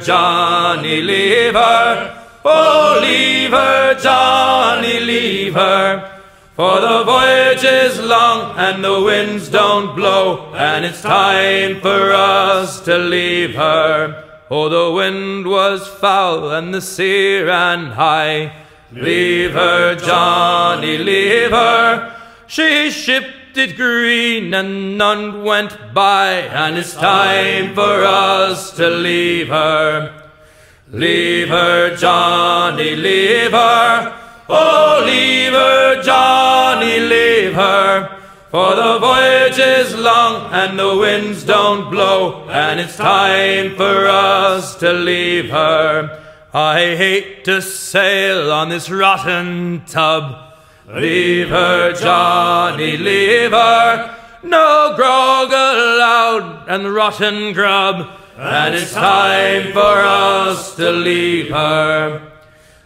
Johnny, leave her. Oh, leave her, Johnny, leave her. For the voyage is long and the winds don't blow, and it's time for us to leave her. Oh, the wind was foul and the sea ran high. Leave her, Johnny, leave her. She shipped it green and none went by, and it's time for us to leave her. Leave her, Johnny, leave her. Oh, leave her, Johnny, leave her. For the voyage is long and the winds don't blow, and it's time for us to leave her. I hate to sail on this rotten tub. Leave her, Johnny, leave her. No grog allowed and rotten grub, and it's time for us to leave her.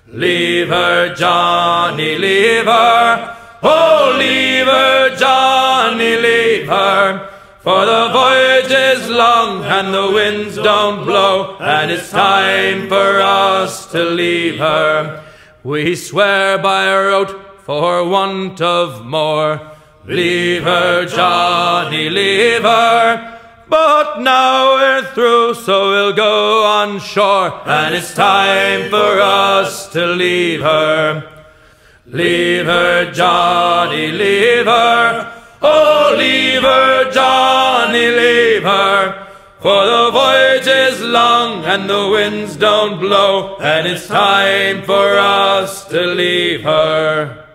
Leave her, Johnny, leave her. Oh, leave her, Johnny, leave her. For the voyage is long and the winds don't blow, and it's time for us to leave her. We swear by our oath for want of more. Leave her, Johnny, leave her. But now we're through, so we'll go on shore, and it's time for us to leave her. Leave her, Johnny, leave her. Oh, leave her, Johnny, leave her. For the voyage is long and the winds don't blow, and it's time for us to leave her.